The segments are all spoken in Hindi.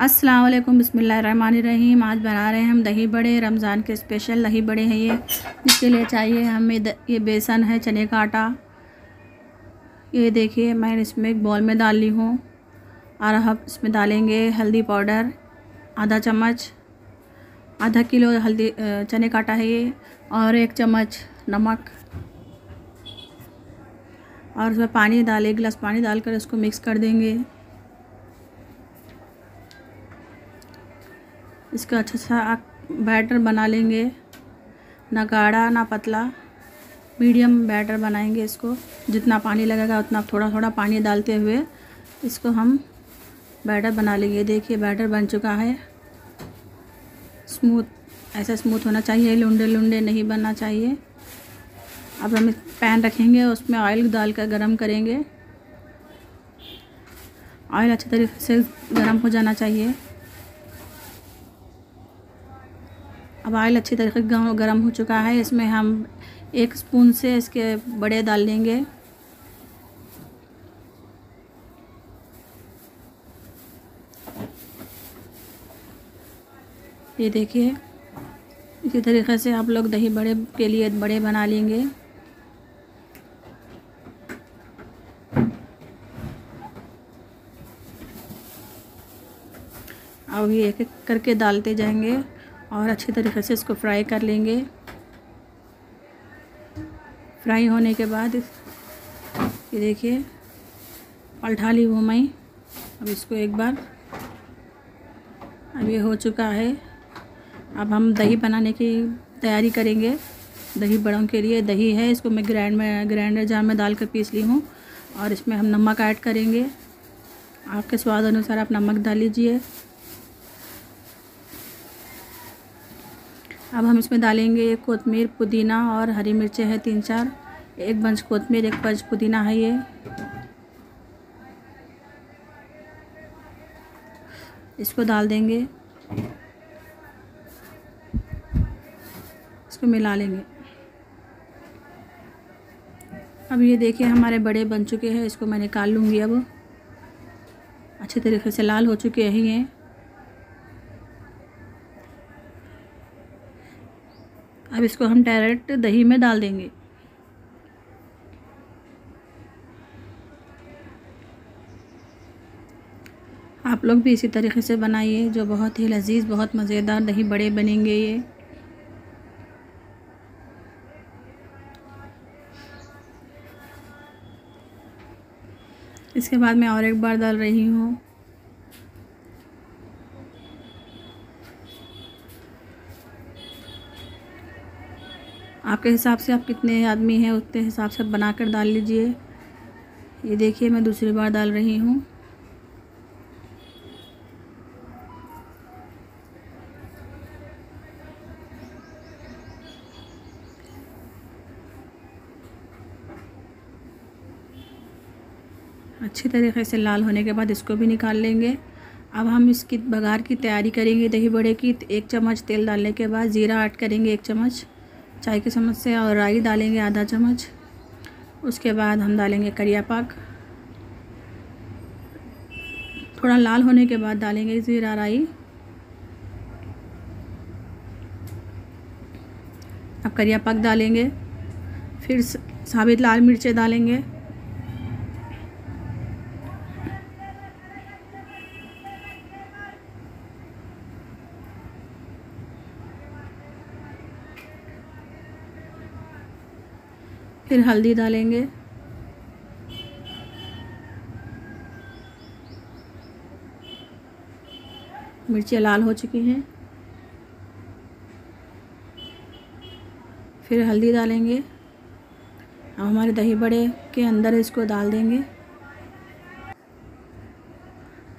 अस्सलाम वालेकुम बिस्मिल्लाहिर्रहमानिर्रहीम। आज बना रहे हैं हम दही बड़े। रमज़ान के स्पेशल दही बड़े हैं ये। इसके लिए चाहिए हमें ये बेसन है, चने का आटा। ये देखिए, मैं इसमें एक बॉल में डाल ली हूँ। और हम इसमें डालेंगे हल्दी पाउडर, आधा चम्मच। आधा किलो हल्दी चने का आटा है ये, और एक चम्मच नमक। और उसमें पानी डाल गिलास पानी डालकर इसको मिक्स कर देंगे। इसका अच्छा सा बैटर बना लेंगे। ना गाढ़ा, ना पतला। मीडियम बैटर बनाएँगे इसको। जितना पानी लगेगा उतना थोड़ा थोड़ा पानी डालते हुए इसको हम बैटर बना लेंगे। देखिए बैटर बन चुका है। स्मूथ, ऐसा स्मूथ होना चाहिए लुंडे लुंडे नहीं बनना चाहिए। अब हम पैन रखेंगे, उसमें ऑयल डाल कर गर्म करेंगे। ऑयल अच्छे तरीके से गर्म हो जाना चाहिए। अब ऑयल अच्छी तरीके से गर्म हो चुका है। इसमें हम एक स्पून से इसके बड़े डाल लेंगे। ये देखिए, इसी तरीके से आप लोग दही बड़े के लिए बड़े बना लेंगे। अब ये एक एक करके डालते जाएँगे। और अच्छी तरीके से इसको फ्राई कर लेंगे। फ्राई होने के बाद ये देखिए, पलटा ली हूँ मैं। अब इसको एक बार। अब ये हो चुका है। अब हम दही बनाने की तैयारी करेंगे। दही बड़ों के लिए दही है। इसको मैं ग्राइंड में, ग्राइंडर जार में डाल कर पीस ली हूँ। और इसमें हम नमक ऐड करेंगे। आपके स्वाद अनुसार आप नमक डाल लीजिए। अब हम इसमें डालेंगे एक कोतमीर पुदीना और हरी मिर्चें हैं तीन चार। एक बंच कोतमीर एक बंच पुदीना है ये। इसको डाल देंगे। इसको मिला लेंगे। अब ये देखिए, हमारे बड़े बन चुके हैं, इसको मैं निकाल लूँगी अब। अच्छे तरीके से लाल हो चुके हैं ये। अब इसको हम डायरेक्ट दही में डाल देंगे। आप लोग भी इसी तरीके से बनाइए, जो बहुत ही लजीज, बहुत मज़ेदार दही बड़े बनेंगे ये। इसके बाद मैं और एक बार डाल रही हूँ। आपके हिसाब से आप कितने आदमी हैं? उतने हिसाब से बना कर डाल लीजिए। ये देखिए, मैं दूसरी बार डाल रही हूँ। अच्छी तरीके से लाल होने के बाद इसको भी निकाल लेंगे। अब हम इसकी बघार की तैयारी करेंगे दही बड़े की। एक चम्मच तेल डालने के बाद ज़ीरा ऐड करेंगे एक चम्मच। चाय के चम्मच से और राई डालेंगे आधा चम्मच। उसके बाद हम डालेंगे करिया पाक। थोड़ा लाल होने के बाद डालेंगे ज़ीरा राई। अब करिया पाक डालेंगे। फिर साबित लाल मिर्चें डालेंगे। फिर हल्दी डालेंगे। मिर्चियाँ लाल हो चुकी हैं। फिर हल्दी डालेंगे। अब हमारे दही बड़े के अंदर इसको डाल देंगे।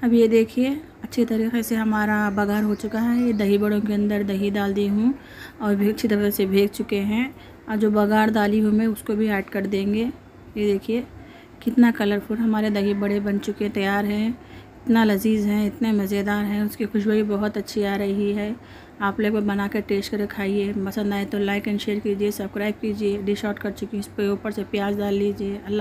अब ये देखिए, अच्छी तरीके से हमारा बघार हो चुका है। ये दही बड़ों के अंदर दही डाल दी हूँ और भी अच्छी तरह से भेज चुके हैं। और जो बघार डाली हुई उसको भी ऐड कर देंगे। ये देखिए, कितना कलरफुल हमारे दही बड़े बन चुके, तैयार हैं। इतना लजीज हैं, इतने मज़ेदार हैं, उसकी खुशबू भी बहुत अच्छी आ रही है। आप लोग बना कर टेस्ट करके खाइए, पसंद आए तो लाइक एंड शेयर कीजिए सब्सक्राइब कीजिए डिश आउट कर चुकी हूँ इस पर ऊपर से प्याज डाल लीजिए, अल्लाह